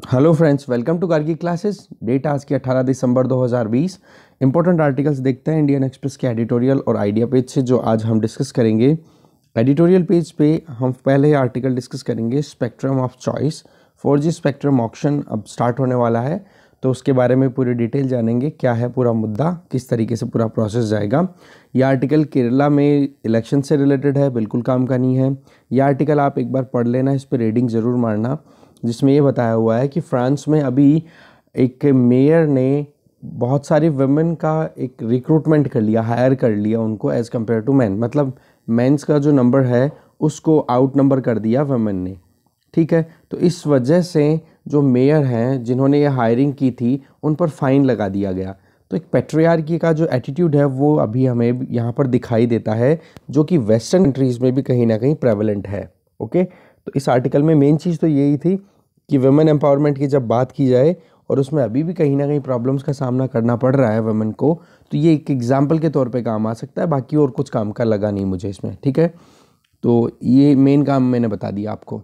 Hello friends welcome to Gargi classes date आज की 18 दिसंबर 2020 इंपॉर्टेंट आर्टिकल्स देखते हैं इंडियन एक्सप्रेस के एडिटोरियल और आइडिया पेज से, जो आज हम डिस्कस करेंगे। एडिटोरियल पेज पे हम पहले आर्टिकल डिस्कस करेंगे spectrum of choice four G spectrum option अब स्टार्ट होने वाला है तो उसके बारे में पूरी डिटेल जानेंगे, क्या है पूरा मुद्दा, किस तरीके से पूरा प्रोसेस जाएगा। यह आर्टिकल केरला में इलेक्शन से रिलेटेड है, बिल्कुल काम का नहीं है। यह आर्टिकल आप एक बार पढ़ लेना, इस पर रीडिंग ज़रूर मारना। जिसमें ये बताया हुआ है कि फ्रांस में अभी एक मेयर ने बहुत सारी वुमेन का एक रिक्रूटमेंट कर लिया हायर कर लिया उनको एज़ कंपेयर टू मैन मतलब मैंस का जो नंबर है, उसको आउट नंबर कर दिया वुमेन ने। ठीक है? तो इस वजह से जो मेयर हैं, जिन्होंने ये हायरिंग की थी, उन पर फाइन लगा दिया गया। तो एक पेट्रियार्की का जो एटीट्यूड है, वो अभी हमें यहाँ पर दिखाई देता है, जो कि वेस्टर्न कंट्रीज़ में भी कहीं ना कहीं प्रेवलेंट है। ओके तो इस आर्टिकल में मेन चीज़ तो यही थी कि वुमेन एम्पावरमेंट की जब बात की जाए और उसमें अभी भी कहीं ना कहीं प्रॉब्लम्स का सामना करना पड़ रहा है वुमेन को तो ये एक एग्ज़ाम्पल के तौर पे काम आ सकता है। बाकी और कुछ काम का लगा नहीं मुझे इसमें, ठीक है? तो ये मेन काम मैंने बता दिया आपको।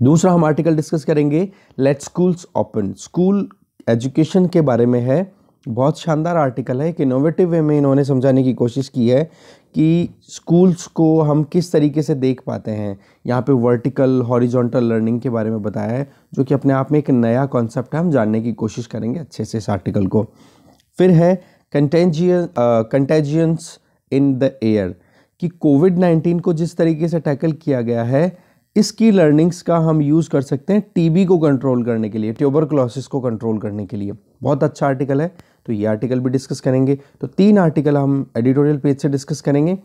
दूसरा हम आर्टिकल डिस्कस करेंगे let schools open school education के बारे में है। बहुत शानदार आर्टिकल है, एक इनोवेटिव वे में इन्होंने समझाने की कोशिश की है कि स्कूल्स को हम किस तरीके से देख पाते हैं। यहाँ पे वर्टिकल हॉरिजॉन्टल लर्निंग के बारे में बताया है, जो कि अपने आप में एक नया कॉन्सेप्ट है, हम जानने की कोशिश करेंगे अच्छे से इस आर्टिकल को। फिर है contagion contagions in the air कि कोविड नाइन्टीन को जिस तरीके से टैकल किया गया है, इसकी लर्निंग्स का हम यूज़ कर सकते हैं टीबी को कंट्रोल करने के लिए ट्यूबर को कंट्रोल करने के लिए। बहुत अच्छा आर्टिकल है। तो ये आर्टिकल भी डिस्कस करेंगे। तो तीन आर्टिकल हम एडिटोरियल पेज से डिस्कस करेंगे।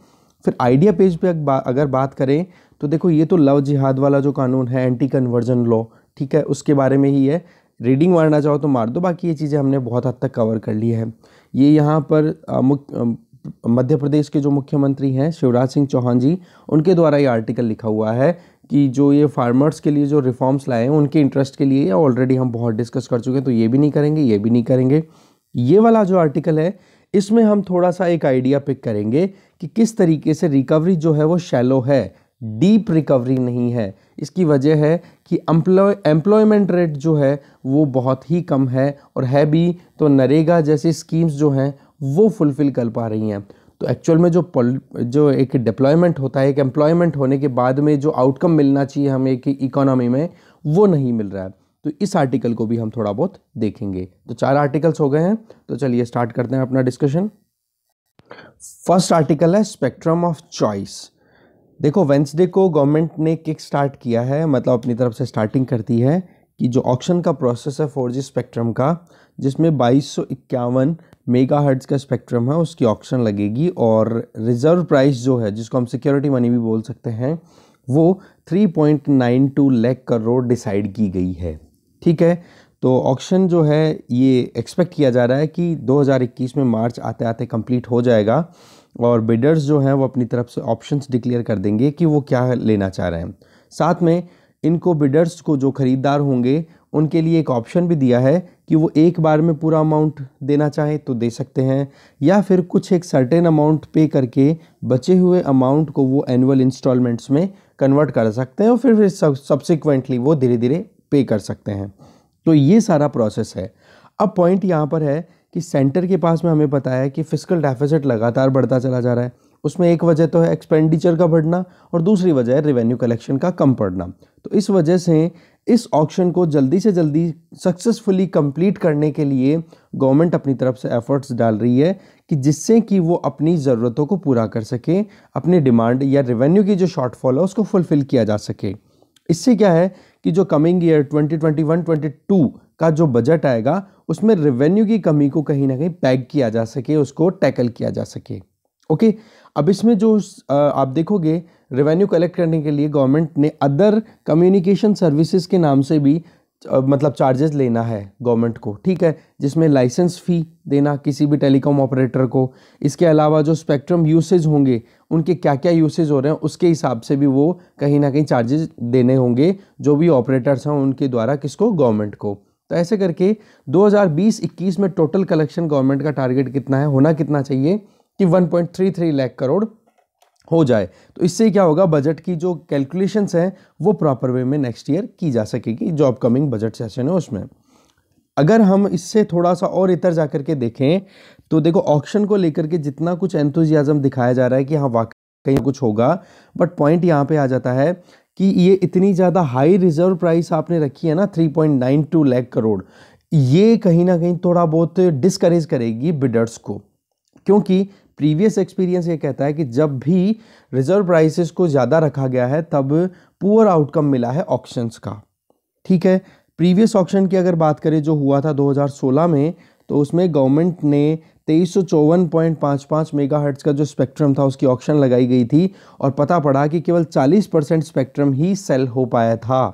फिर आइडिया पेज पे अगर बात करें तो देखो ये तो लव जिहाद वाला जो कानून है एंटी कन्वर्जन लॉ ठीक है? उसके बारे में ही है। रीडिंग मारना चाहो तो मार दो, बाकी ये चीज़ें हमने बहुत हद तक कवर कर ली है। ये यहाँ पर मध्य प्रदेश के जो मुख्यमंत्री हैं, शिवराज सिंह चौहान जी, उनके द्वारा ये आर्टिकल लिखा हुआ है कि जो ये फार्मर्स के लिए जो रिफॉर्म्स लाए हैं, उनके इंटरेस्ट के लिए ऑलरेडी हम बहुत डिस्कस कर चुके हैं। तो ये भी नहीं करेंगे, ये भी नहीं करेंगे। ये वाला जो आर्टिकल है, इसमें हम थोड़ा सा एक आइडिया पिक करेंगे कि किस तरीके से रिकवरी जो है वो शैलो है डीप रिकवरी नहीं है। इसकी वजह है कि एम्प्लॉय एम्प्लॉयमेंट रेट जो है वो बहुत ही कम है और है भी तो नरेगा जैसी स्कीम्स जो हैं वो फुलफ़िल कर पा रही हैं। तो एक्चुअल में जो जो एक डिप्लॉयमेंट होता है, एक एम्प्लॉयमेंट होने के बाद में जो आउटकम मिलना चाहिए हमें एक इकोनॉमी में, वो नहीं मिल रहा है। तो इस आर्टिकल को भी हम थोड़ा बहुत देखेंगे। तो चार आर्टिकल्स हो गए हैं तो चलिए स्टार्ट करते हैं अपना डिस्कशन फ़र्स्ट आर्टिकल है स्पेक्ट्रम ऑफ़ चॉइस देखो वेंसडे को गवर्नमेंट ने किक स्टार्ट किया है मतलब अपनी तरफ़ से स्टार्टिंग करती है, कि जो ऑक्शन का प्रोसेस है फोर जी स्पेक्ट्रम का, जिसमें बाईस सौ इक्यावन मेगा हर्ट्स का स्पेक्ट्रम है, उसकी ऑक्शन लगेगी और रिज़र्व प्राइस जो है, जिसको हम सिक्योरिटी मनी भी बोल सकते हैं, वो 3.92 लाख करोड़ डिसाइड की गई है। ठीक है? तो ऑक्शन जो है, ये एक्सपेक्ट किया जा रहा है कि 2021 में मार्च आते आते कंप्लीट हो जाएगा और बिडर्स जो हैं वो अपनी तरफ़ से ऑप्शंस डिक्लेयर कर देंगे कि वो क्या लेना चाह रहे हैं। साथ में इनको बिडर्स को जो ख़रीदार होंगे, उनके लिए एक ऑप्शन भी दिया है कि वो एक बार में पूरा अमाउंट देना चाहें तो दे सकते हैं या फिर कुछ एक सर्टेन अमाउंट पे करके बचे हुए अमाउंट को वो एनुअल इंस्टॉलमेंट्स में कन्वर्ट कर सकते हैं और फिर फिर सब्सिक्वेंटली वो धीरे धीरे पे कर सकते हैं। तो ये सारा प्रोसेस है। अब पॉइंट यहाँ पर है कि सेंटर के पास में हमें पता है कि फ़िज़िकल डेफिसिट लगातार बढ़ता चला जा रहा है। उसमें एक वजह तो है एक्सपेंडिचर का बढ़ना और दूसरी वजह है रेवेन्यू कलेक्शन का कम पड़ना। तो इस वजह से इस ऑक्शन को जल्दी से जल्दी सक्सेसफुली कंप्लीट करने के लिए गवर्नमेंट अपनी तरफ़ से एफर्ट्स डाल रही है कि जिससे कि वो अपनी ज़रूरतों को पूरा कर सके, अपनी डिमांड या रेवेन्यू की जो शॉर्टफॉल है उसको फुलफ़िल किया जा सके। इससे क्या है कि जो कमिंग ईयर 2021-22 का जो बजट आएगा, उसमें रेवेन्यू की कमी को कहीं ना कहीं पैक किया जा सके, उसको टैकल किया जा सके। ओके अब इसमें जो आप देखोगे रेवेन्यू कलेक्ट करने के लिए गवर्नमेंट ने अदर कम्युनिकेशन सर्विसेज़ के नाम से भी मतलब चार्जेस लेना है गवर्नमेंट को, ठीक है? जिसमें लाइसेंस फ़ी देना किसी भी टेलीकॉम ऑपरेटर को। इसके अलावा जो स्पेक्ट्रम यूसेज होंगे, उनके क्या क्या यूसेज हो रहे हैं, उसके हिसाब से भी वो कहीं ना कहीं चार्जेस देने होंगे, जो भी ऑपरेटर्स हैं उनके द्वारा किसको? गवर्नमेंट को। तो ऐसे करके 2020-21 में टोटल कलेक्शन गवर्नमेंट का टारगेट कितना है, होना कितना चाहिए कि 1.33 लाख करोड़ हो जाए। तो इससे क्या होगा बजट की जो कैलकुलेशंस हैं, वो प्रॉपर वे में नेक्स्ट ईयर की जा सकेगी जो अपकमिंग बजट सेशन है उसमें। अगर हम इससे थोड़ा सा और इतर जा करके देखें तो देखो ऑक्शन को लेकर के जितना कुछ एंथुजियाज़म दिखाया जा रहा है कि हाँ वाकई कुछ होगा बट पॉइंट यहाँ पे आ जाता है कि ये इतनी ज़्यादा हाई रिज़र्व प्राइस आपने रखी है ना 3.92 लाख करोड़ ये कहीं ना कहीं थोड़ा बहुत डिस्करेज करेगी बिडर्स को। क्योंकि प्रीवियस एक्सपीरियंस ये कहता है कि जब भी रिज़र्व प्राइसेस को ज़्यादा रखा गया है, तब पुअर आउटकम मिला है ऑक्शंस का। ठीक है, प्रीवियस ऑक्शन की अगर बात करें, जो हुआ था 2016 में तो उसमें गवर्नमेंट ने तेईस मेगा हर्ट्स का जो स्पेक्ट्रम था, उसकी ऑक्शन लगाई गई थी और पता पड़ा कि केवल 40 परसेंट स्पेक्ट्रम ही सेल हो पाया था,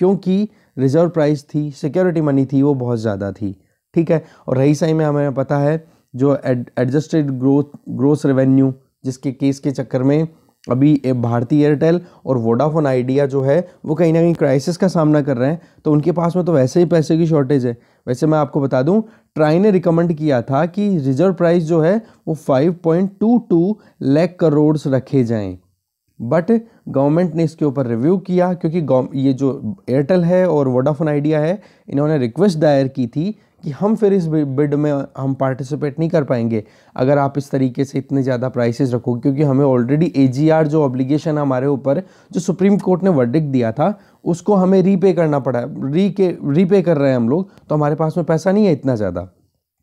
क्योंकि रिज़र्व प्राइस थी, सिक्योरिटी मनी थी, वो बहुत ज़्यादा थी। ठीक है, और रही सही में हमें पता है जो एडजस्टेड ग्रोथ ग्रोस रेवेन्यू जिसके केस के चक्कर में अभी भारतीय एयरटेल और वोडाफोन आइडिया जो है, वो कहीं ना कहीं क्राइसिस का सामना कर रहे हैं। तो उनके पास में तो वैसे ही पैसे की शॉर्टेज है। वैसे मैं आपको बता दूँ ट्राई ने रिकमेंड किया था कि रिज़र्व प्राइस जो है, वो 5.22 लाख करोड़ रखे जाएँ। बट गवर्नमेंट ने इसके ऊपर रिव्यू किया, क्योंकि ये जो एयरटेल है और वोडाफोन आइडिया है, इन्होंने रिक्वेस्ट दायर की थी कि हम फिर इस बिड में हम पार्टिसिपेट नहीं कर पाएँगे, अगर आप इस तरीके से इतने ज़्यादा प्राइसेस रखोगे, क्योंकि हमें ऑलरेडी एजीआर जो ऑब्लिगेशन हमारे ऊपर, जो सुप्रीम कोर्ट ने वर्डिक दिया था, उसको हमें रीपे करना पड़ा री के रीपे कर रहे हैं हम लोग तो हमारे पास में पैसा नहीं है इतना ज़्यादा।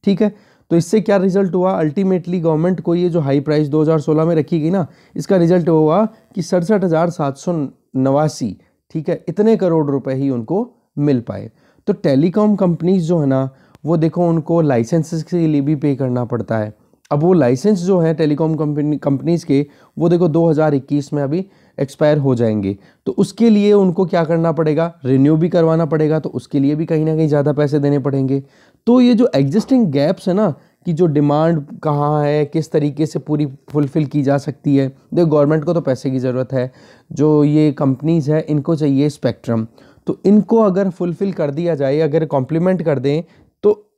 ठीक है? तो इससे क्या रिज़ल्ट हुआ? अल्टीमेटली गवर्नमेंट को ये जो हाई प्राइस 2016 में रखी गई ना, इसका रिज़ल्ट हुआ कि सड़सठ हज़ार सात सौ नवासी, ठीक है, इतने करोड़ रुपए ही उनको मिल पाए। तो टेलीकॉम कंपनीज़ जो है ना वो देखो उनको लाइसेंसेस के लिए भी पे करना पड़ता है। अब वो लाइसेंस जो है टेलीकॉम कंपनी कंपनीज़ के, वो देखो 2021 में अभी एक्सपायर हो जाएँगे। तो उसके लिए उनको क्या करना पड़ेगा? रिन्यू भी करवाना पड़ेगा तो उसके लिए भी कहीं ना कहीं ज़्यादा पैसे देने पड़ेंगे। तो ये जो एग्जिस्टिंग गैप्स है ना, कि जो डिमांड कहाँ है, किस तरीके से पूरी फुलफ़िल की जा सकती है, देखो गवर्नमेंट को तो पैसे की ज़रूरत है, जो ये कंपनीज़ है, इनको चाहिए स्पेक्ट्रम तो इनको अगर फुलफ़िल कर दिया जाए, अगर कॉम्प्लीमेंट कर दें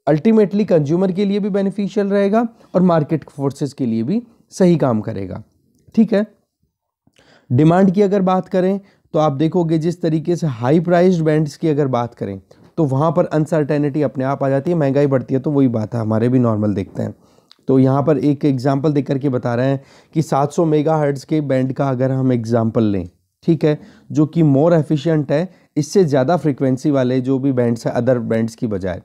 अल्टीमेटली कंज्यूमर के लिए भी बेनिफिशियल रहेगा और मार्केट फोर्सेस के लिए भी सही काम करेगा। ठीक है? डिमांड की अगर बात करें तो आप देखोगे जिस तरीके से हाई प्राइस्ड बैंड्स की अगर बात करें तो वहाँ पर अनसर्टेनिटी अपने आप आ जाती है, महँगाई बढ़ती है तो वही बात है, हमारे भी नॉर्मल देखते हैं। तो यहाँ पर एक एग्ज़ाम्पल देख करके बता रहे हैं कि 700 मेगा के बैंड का अगर हम एग्ज़ाम्पल लें, ठीक है, जो कि मोर एफिशिएंट है, इससे ज़्यादा फ्रिक्वेंसी वाले जो भी बैंड्स हैं अदर बैंड्स की बजाय।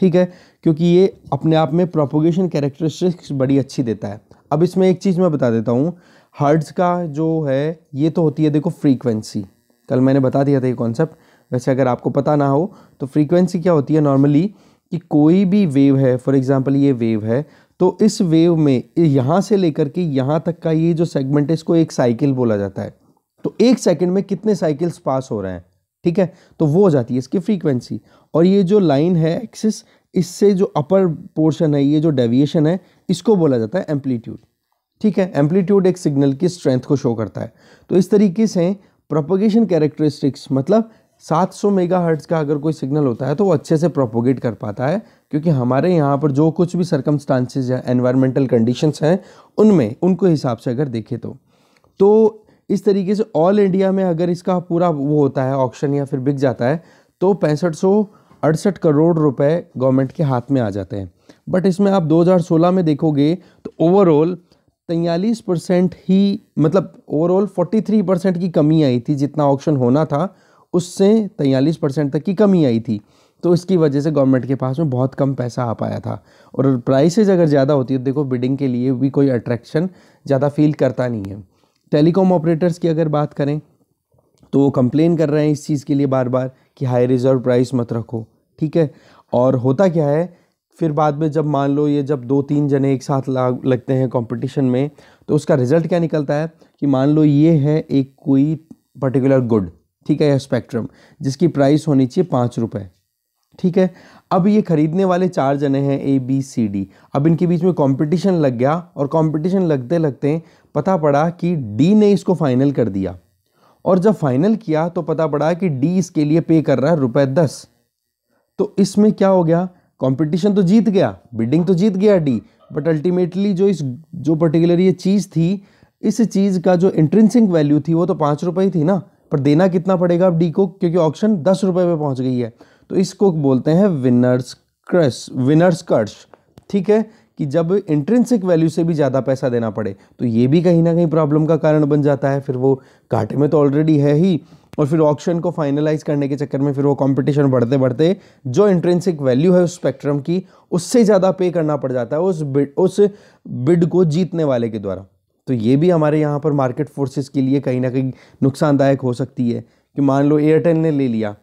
ठीक है? क्योंकि ये अपने आप में प्रोपोगेशन कैरेक्टरिस्टिक्स बड़ी अच्छी देता है। अब इसमें एक चीज़ मैं बता देता हूँ। हर्ड्स का जो है, ये तो होती है देखो फ्रीक्वेंसी कल मैंने बता दिया था ये कॉन्सेप्ट वैसे अगर आपको पता ना हो तो फ्रीक्वेंसी क्या होती है नॉर्मली कि कोई भी वेव है फॉर एग्जांपल ये वेव है तो इस वेव में, यहाँ से लेकर के यहाँ तक का ये जो सेगमेंट है, इसको एक साइकिल बोला जाता है। तो एक सेकंड में कितने साइकिल्स पास हो रहे हैं? ठीक है? तो वो हो जाती है इसकी फ्रीक्वेंसी और ये जो लाइन है एक्सिस इससे जो अपर पोर्शन है, ये जो डेविएशन है, इसको बोला जाता है एम्पलीट्यूड ठीक है? एम्पलीट्यूड एक सिग्नल की स्ट्रेंथ को शो करता है। तो इस तरीके से प्रोपोगेशन कैरेक्टरिस्टिक्स मतलब 700 मेगाहर्ट्ज का अगर कोई सिग्नल होता है तो वो अच्छे से प्रोपोगेट कर पाता है, क्योंकि हमारे यहाँ पर जो कुछ भी सरकमस्टांसेज हैं एनवायरमेंटल कंडीशंस हैं, उनमें, उनको हिसाब से अगर देखें तो। तो इस तरीके से ऑल इंडिया में अगर इसका पूरा वो होता है ऑप्शन या फिर बिक जाता है तो पैंसठ अड़सठ करोड़ रुपए गवर्नमेंट के हाथ में आ जाते हैं। बट इसमें आप 2016 में देखोगे तो ओवरऑल तैंतालीस परसेंट ही मतलब ओवरऑल 43 परसेंट की कमी आई थी, जितना ऑप्शन होना था, उससे तैंतालीस परसेंट तक की कमी आई थी। तो इसकी वजह से गवर्नमेंट के पास में बहुत कम पैसा आ पाया था। और प्राइसेज अगर ज़्यादा होती है तो देखो बिडिंग के लिए भी कोई अट्रैक्शन ज़्यादा फील करता नहीं है। टेलीकॉम ऑपरेटर्स की अगर बात करें तो वो कंप्लेन कर रहे हैं इस चीज़ के लिए बार बार कि हाई रिज़र्व प्राइस मत रखो। ठीक है? और होता क्या है, फिर बाद में जब मान लो ये जब दो तीन जने एक साथ लगते हैं कंपटीशन में तो उसका रिज़ल्ट क्या निकलता है कि मान लो ये है एक कोई पर्टिकुलर गुड ठीक है, या स्पेक्ट्रम जिसकी प्राइस होनी चाहिए पाँच रुपये ठीक है? अब ये खरीदने वाले चार जने हैं ए बी सी डी अब इनके बीच में कंपटीशन लग गया और कंपटीशन लगते लगते पता पड़ा कि डी ने इसको फाइनल कर दिया, और जब फाइनल किया तो पता पड़ा कि डी इसके लिए पे कर रहा है रुपए दस तो इसमें क्या हो गया? कंपटीशन तो जीत गया बिल्डिंग तो जीत गया डी बट अल्टीमेटली जो इस, जो पर्टिकुलर ये चीज़ थी, इस चीज़ का जो इंट्रेंसिंग वैल्यू थी वो तो पाँच रुपये ही थी ना, पर देना कितना पड़ेगा अब डी को? क्योंकि ऑप्शन दस रुपये पे पहुँच गई है। तो इसको बोलते हैं विनर्स क्रश विनर्स कर्श ठीक है? कि जब इंट्रेंसिक वैल्यू से भी ज़्यादा पैसा देना पड़े तो ये भी कहीं ना कहीं प्रॉब्लम का कारण बन जाता है। फिर वो घाटे में तो ऑलरेडी है ही। और फिर ऑप्शन को फाइनलाइज करने के चक्कर में फिर वो कंपटीशन बढ़ते बढ़ते जो इंट्रेंसिक वैल्यू है उस स्पेक्ट्रम की, उससे ज़्यादा पे करना पड़ जाता है उस बिड उस बिड को जीतने वाले के द्वारा। तो ये भी हमारे यहाँ पर मार्केट फोर्सेस के लिए कहीं ना कहीं नुकसानदायक हो सकती है कि मान लो एयरटेल ने ले लिया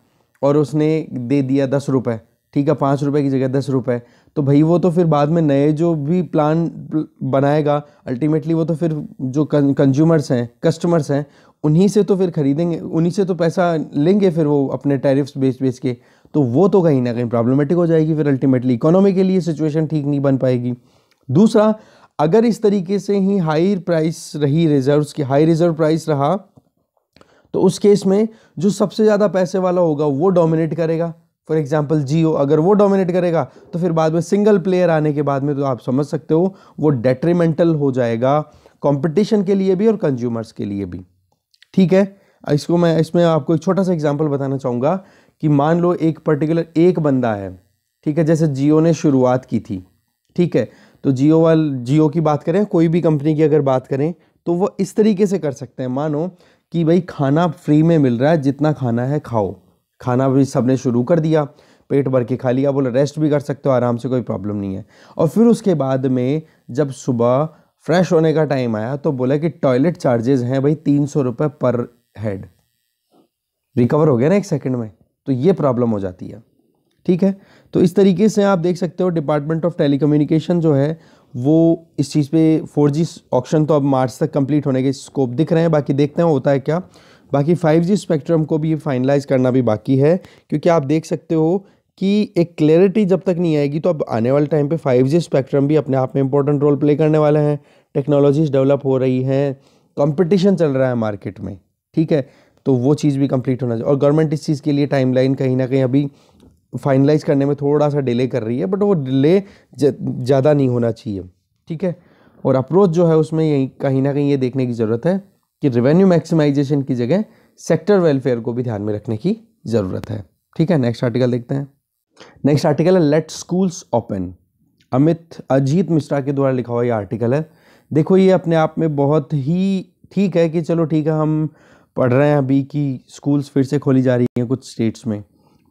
और उसने दे दिया दस रुपये ठीक है, पाँच रुपये की जगह दस रुपये तो भाई वो तो फिर बाद में नए जो भी प्लान बनाएगा अल्टीमेटली वो तो फिर जो कंज्यूमर्स हैं कस्टमर्स हैं उन्हीं से तो फिर खरीदेंगे, उन्हीं से तो पैसा लेंगे फिर वो अपने टैरिफ्स बेच बेच के तो वो तो कहीं ना कहीं प्रॉब्लमेटिक हो जाएगी फिर अल्टीमेटली इकोनॉमी के लिए सिचुएशन ठीक नहीं बन पाएगी। दूसरा, अगर इस तरीके से ही हाई प्राइस रही रिजर्व्स की हाई रिज़र्व प्राइस रहा तो उस केस में जो सबसे ज़्यादा पैसे वाला होगा वो डोमिनेट करेगा। फॉर एग्ज़ाम्पल जियो अगर वो डोमिनेट करेगा तो फिर बाद में सिंगल प्लेयर आने के बाद में तो आप समझ सकते हो, वो डेट्रीमेंटल हो जाएगा कंपटीशन के लिए भी और कंज्यूमर्स के लिए भी। ठीक है? इसको मैं, इसमें आपको एक छोटा सा एग्ज़ाम्पल बताना चाहूँगा कि मान लो एक पर्टिकुलर एक बंदा है, ठीक है? जैसे जियो ने शुरुआत की थी, ठीक है? तो जियो वाल, जियो की बात करें, कोई भी कंपनी की अगर बात करें तो वो इस तरीके से कर सकते हैं। मानो कि भाई खाना फ्री में मिल रहा है, जितना खाना है खाओ। खाना भी सबने शुरू कर दिया, पेट भर के खा लिया, बोले रेस्ट भी कर सकते हो, आराम से कोई प्रॉब्लम नहीं है। और फिर उसके बाद में जब सुबह फ्रेश होने का टाइम आया तो बोला कि टॉयलेट चार्जेस हैं भाई तीन सौ रुपये पर हेड। रिकवर हो गया ना एक सेकंड में तो ये प्रॉब्लम हो जाती है। ठीक है? तो इस तरीके से आप देख सकते हो डिपार्टमेंट ऑफ़ टेलीकम्युनिकेशन जो है, वो इस चीज़ पे 4G ऑप्शन तो अब मार्च तक कंप्लीट होने के स्कोप दिख रहे हैं, बाकी देखते हैं होता है क्या। बाकी 5G स्पेक्ट्रम को भी फाइनलाइज करना भी बाकी है, क्योंकि आप देख सकते हो कि एक क्लैरिटी जब तक नहीं आएगी तो अब आने वाले टाइम पे 5G स्पेक्ट्रम भी अपने आप में इंपॉर्टेंट रोल प्ले करने वाले हैं। टेक्नोलॉजीज़ डेवलप हो रही हैं। कंपटीशन चल रहा है मार्केट में, ठीक है? तो वो चीज़ भी कंप्लीट होना चाहिए। और गवर्नमेंट इस चीज़ के लिए टाइमलाइन कहीं ना कहीं अभी फाइनलाइज करने में थोड़ा सा डिले कर रही है बट वो डिले ज़्यादा नहीं होना चाहिए, ठीक है? और अप्रोच जो है उसमें यही कहीं ना कहीं ये देखने की ज़रूरत है कि रेवेन्यू मैक्सिमाइजेशन की जगह सेक्टर वेलफेयर को भी ध्यान में रखने की ज़रूरत है, ठीक है? नेक्स्ट आर्टिकल देखते हैं। नेक्स्ट आर्टिकल है let schools open Amit Ajit Mishra के द्वारा लिखा हुआ ये आर्टिकल है। देखो, ये अपने आप में बहुत ही ठीक है कि चलो ठीक है, हम पढ़ रहे हैं अभी कि स्कूल्स फिर से खोली जा रही हैं कुछ स्टेट्स में।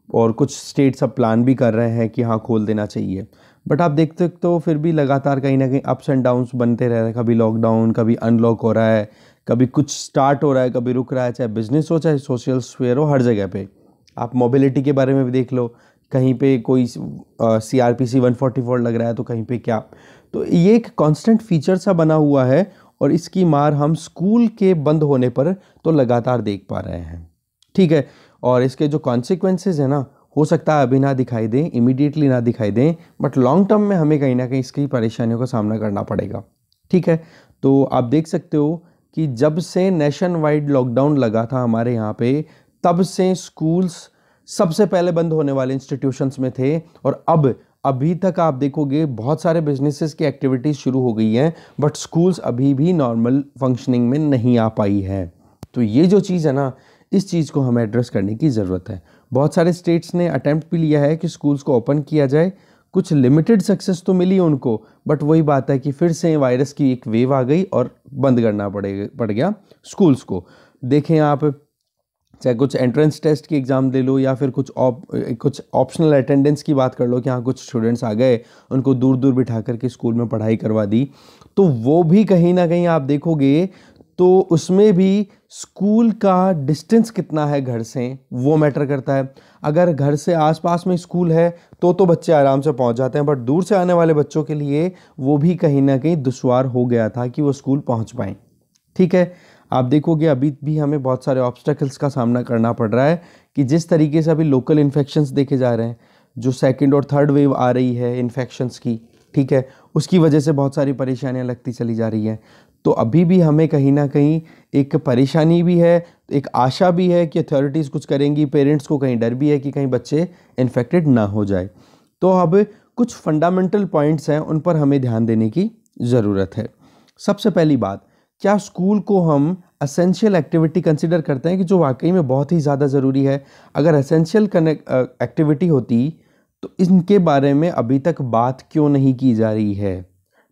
और कुछ स्टेट्स अब प्लान भी कर रहे हैं कि हाँ खोल देना चाहिए। बट आप देखते तो फिर भी लगातार कहीं ना कहीं अप्स एंड डाउन्स बनते रह रहे हैं। कभी लॉकडाउन कभी अनलॉक हो रहा है, कभी कुछ स्टार्ट हो रहा है, कभी रुक रहा है, चाहे बिज़नेस हो, चाहे सोशल स्वेयर हो, हर जगह पे। आप मोबिलिटी के बारे में भी देख लो कहीं पे कोई C R P C one forty four लग रहा है तो कहीं पे क्या? तो ये एक कांस्टेंट फीचर सा बना हुआ है और इसकी मार हम स्कूल के बंद होने पर तो लगातार देख पा रहे हैं। ठीक है? और इसके जो कॉन्सिक्वेंसेज है ना, हो सकता है अभी ना दिखाई दें इमीडिएटली ना दिखाई दें बट लॉन्ग टर्म में हमें कहीं ना कहीं इसकी परेशानियों का सामना करना पड़ेगा। ठीक है? तो आप देख सकते हो कि जब से नेशन वाइड लॉकडाउन लगा था हमारे यहाँ पे, तब से स्कूल्स सबसे पहले बंद होने वाले इंस्टीट्यूशंस में थे और अब, अभी तक आप देखोगे बहुत सारे बिजनेसेस की एक्टिविटीज़ शुरू हो गई हैं बट स्कूल्स अभी भी नॉर्मल फंक्शनिंग में नहीं आ पाई है। तो ये जो चीज़ है ना, इस चीज़ को हमें एड्रेस करने की ज़रूरत है। बहुत सारे स्टेट्स ने अटैम्प्ट भी लिया है कि स्कूल्स को ओपन किया जाए। कुछ लिमिटेड सक्सेस तो मिली उनको बट वही बात है कि फिर से वायरस की एक वेव आ गई और बंद करना पड़े, पड़ गया स्कूल्स को। देखें आप चाहे कुछ एंट्रेंस टेस्ट की एग्ज़ाम दे लो या फिर कुछ ऑप उप, कुछ ऑप्शनल अटेंडेंस की बात कर लो कि हाँ कुछ स्टूडेंट्स आ गए उनको दूर दूर बिठा करके स्कूल में पढ़ाई करवा दी तो वो भी कहीं ना कहीं आप देखोगे तो उसमें भी स्कूल का डिस्टेंस कितना है घर से वो मैटर करता है। अगर घर से आसपास में स्कूल है तो तो बच्चे आराम से पहुँच जाते हैं बट दूर से आने वाले बच्चों के लिए वो भी कहीं ना कहीं दुशवार हो गया था कि वो स्कूल पहुँच पाएँ। ठीक है? आप देखोगे अभी भी हमें बहुत सारे ऑब्स्टेकल्स का सामना करना पड़ रहा है कि जिस तरीके से अभी लोकल इन्फेक्शंस देखे जा रहे हैं, जो सेकेंड और थर्ड वेव आ रही है इन्फेक्शंस की, ठीक है? उसकी वजह से बहुत सारी परेशानियाँ लगती चली जा रही हैं। तो अभी भी हमें कहीं ना कहीं एक परेशानी भी है, एक आशा भी है कि अथॉरिटीज़ कुछ करेंगी पेरेंट्स को कहीं डर भी है कि कहीं बच्चे इन्फेक्टेड ना हो जाए। तो अब कुछ फंडामेंटल पॉइंट्स हैं, उन पर हमें ध्यान देने की ज़रूरत है। सबसे पहली बात क्या स्कूल को हम असेंशियल एक्टिविटी कंसिडर करते हैं कि जो वाकई में बहुत ही ज़्यादा ज़रूरी है? अगर असेंशियल कनेक्ट एक्टिविटी होती तो इनके बारे में अभी तक बात क्यों नहीं की जा रही है?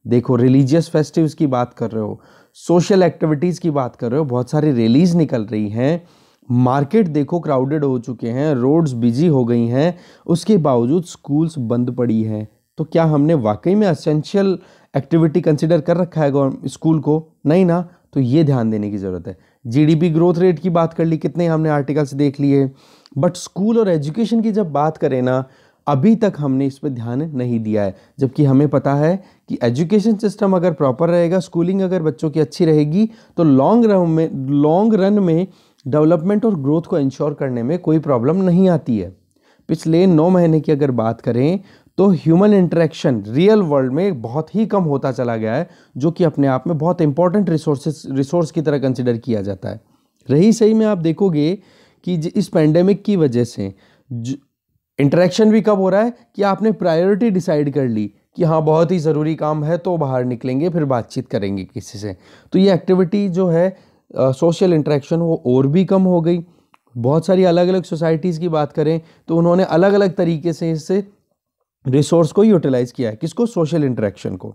देखो रिलीजियस फेस्टिव्स की बात कर रहे हो सोशल एक्टिविटीज़ की बात कर रहे हो, बहुत सारी रैलीज निकल रही हैं। मार्केट देखो क्राउडेड हो चुके हैं रोड्स बिज़ी हो गई हैं, उसके बावजूद स्कूल्स बंद पड़ी हैं। तो क्या हमने वाकई में असेंशियल एक्टिविटी कंसिडर कर रखा है स्कूल को? नहीं ना? तो ये ध्यान देने की ज़रूरत है। जीडीपी ग्रोथ रेट की बात कर ली, कितने हमने आर्टिकल्स देख लिए। बट स्कूल और एजुकेशन की जब बात करें ना, अभी तक हमने इस पर ध्यान नहीं दिया है। जबकि हमें पता है कि एजुकेशन सिस्टम अगर प्रॉपर रहेगा स्कूलिंग अगर बच्चों की अच्छी रहेगी तो लॉन्ग रन में लॉन्ग रन में डेवलपमेंट और ग्रोथ को इंश्योर करने में कोई प्रॉब्लम नहीं आती है। पिछले नौ महीने की अगर बात करें तो ह्यूमन इंटरेक्शन रियल वर्ल्ड में बहुत ही कम होता चला गया है, जो कि अपने आप में बहुत इंपॉर्टेंट रिसोर्सेस रिसोर्स की तरह कंसिडर किया जाता है। रही सही में आप देखोगे कि इस पैंडेमिक की वजह से इंटरेक्शन भी कब हो रहा है कि आपने प्रायोरिटी डिसाइड कर ली कि हाँ बहुत ही ज़रूरी काम है तो बाहर निकलेंगे, फिर बातचीत करेंगे किसी से। तो ये एक्टिविटी जो है सोशल इंटरेक्शन वो और भी कम हो गई। बहुत सारी अलग अलग सोसाइटीज़ की बात करें तो उन्होंने अलग अलग तरीके से इससे रिसोर्स को यूटिलाइज किया है, किसको? सोशल इंटरेक्शन को।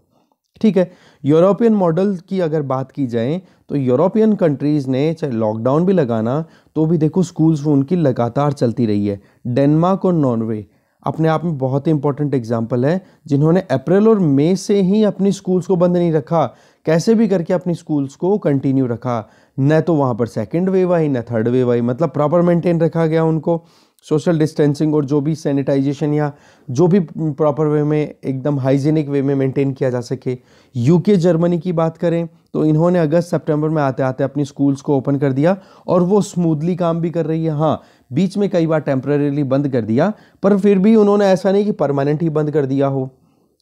ठीक है? यूरोपियन मॉडल की अगर बात की जाए तो यूरोपियन कंट्रीज़ ने, चाहे लॉकडाउन भी लगाना तो भी देखो स्कूल्स उनकी लगातार चलती रही है। डेनमार्क और नॉर्वे अपने आप में बहुत ही इंपॉर्टेंट एग्ज़ाम्पल है, जिन्होंने अप्रैल और मई से ही अपनी स्कूल्स को बंद नहीं रखा। कैसे भी करके अपनी स्कूल्स को कंटिन्यू रखा। न तो वहाँ पर सेकेंड वेव आई, न थर्ड वेव आई मतलब प्रॉपर मेंटेन रखा गया उनको। सोशल डिस्टेंसिंग और जो भी सैनिटाइजेशन या जो भी प्रॉपर वे में, एकदम हाइजीनिक वे में मेंटेन किया जा सके। यूके जर्मनी की बात करें तो इन्होंने अगस्त, सितंबर में आते आते अपनी स्कूल्स को ओपन कर दिया और वो स्मूथली काम भी कर रही है। हाँ बीच में कई बार टेम्परेली बंद कर दिया, पर फिर भी उन्होंने ऐसा नहीं कि परमानेंट ही बंद कर दिया हो।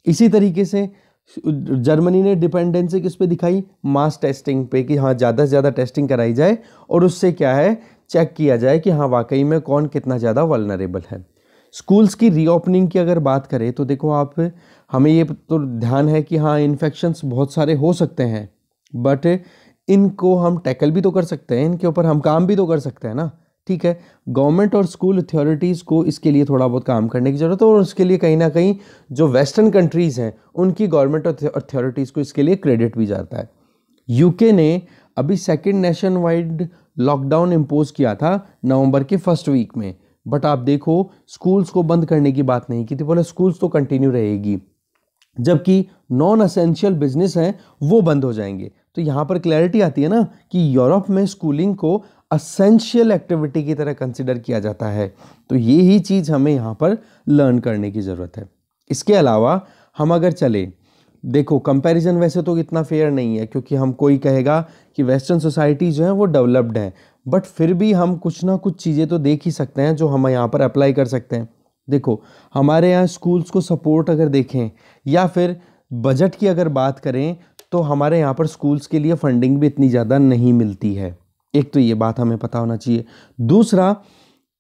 इसी तरीके से जर्मनी ने डिपेंडेंसी किस पे दिखाई? मास टेस्टिंग पे कि हाँ ज़्यादा से ज़्यादा टेस्टिंग कराई जाए और उससे क्या है? चेक किया जाए कि हाँ वाकई में कौन कितना ज़्यादा वलनरेबल है। स्कूल्स की रीओपनिंग की अगर बात करें तो देखो आप, हमें ये तो ध्यान है कि हाँ इन्फेक्शंस बहुत सारे हो सकते हैं बट इनको हम टैकल भी तो कर सकते हैं, इनके ऊपर हम काम भी तो कर सकते हैं ना। ठीक है गवर्नमेंट और स्कूल अथॉरिटीज़ को इसके लिए थोड़ा बहुत काम करने की ज़रूरत है, और उसके लिए कहीं ना कहीं जो वेस्टर्न कंट्रीज़ हैं, उनकी गवर्नमेंट और अथॉरिटीज़ को इसके लिए क्रेडिट भी जाता है। यूके ने अभी second nation wide lockdown impose किया था नवंबर के फ़र्स्ट वीक में। बट आप देखो स्कूल्स को बंद करने की बात नहीं की थी, बोले स्कूल्स तो कंटिन्यू रहेगी। जबकि नॉन असेंशियल बिज़नेस हैं, वो बंद हो जाएँगे। तो यहाँ पर क्लैरिटी आती है ना कि यूरोप में स्कूलिंग को असेंशियल एक्टिविटी की तरह कंसिडर किया जाता है। तो ये ही चीज़ हमें यहाँ पर लर्न करने की ज़रूरत है। इसके अलावा हम अगर चले देखो कंपैरिजन वैसे तो इतना फेयर नहीं है, क्योंकि हम कोई कहेगा कि वेस्टर्न सोसाइटी जो है वो डेवलप्ड है। बट फिर भी हम कुछ ना कुछ चीज़ें तो देख ही सकते हैं जो हम यहाँ पर अप्लाई कर सकते हैं। देखो, हमारे यहाँ स्कूल्स को सपोर्ट अगर देखें, या फिर बजट की अगर बात करें तो हमारे यहाँ पर स्कूल्स के लिए फंडिंग भी इतनी ज़्यादा नहीं मिलती है। एक तो ये बात हमें पता होना चाहिए। दूसरा,